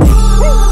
Woo!